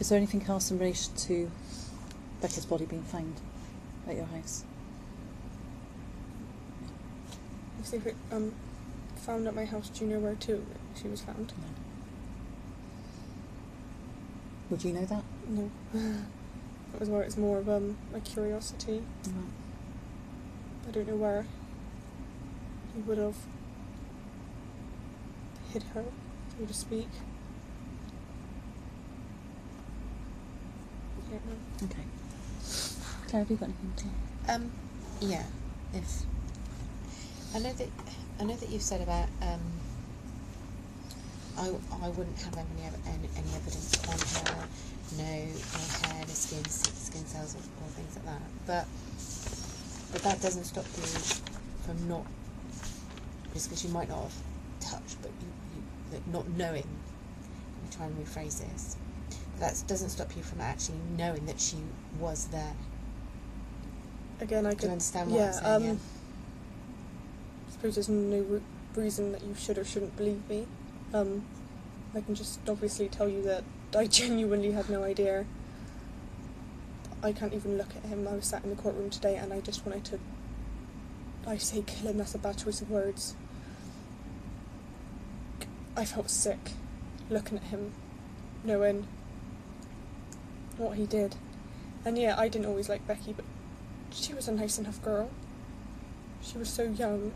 Is there anything else in relation to Becca's body being found at your house? If they were um, found at my house, do you know where to she was found? No. Would you know that? No. that was why it's more of um, a curiosity. I don't know where he would have hid her, so to speak. Okay. Claire, have you got anything to? Um, yeah. If I know that I know that you've said about um, I, I wouldn't have any, any any evidence on her, no, no hair, no skin, skin cells, or, or things like that. But but that doesn't stop you from not just because you might not have touched, but you, you not knowing. Let me try and rephrase this. That doesn't stop you from actually knowing that she was there. Again, I could. understand what yeah, I'm saying? um, yeah. I suppose there's no re- reason that you should or shouldn't believe me. Um, I can just obviously tell you that I genuinely had no idea. I can't even look at him. I was sat in the courtroom today and I just wanted to. I say kill him, that's a bad choice of words. I felt sick looking at him, knowing what he did. And yeah, I didn't always like Becky, but she was a nice enough girl. She was so young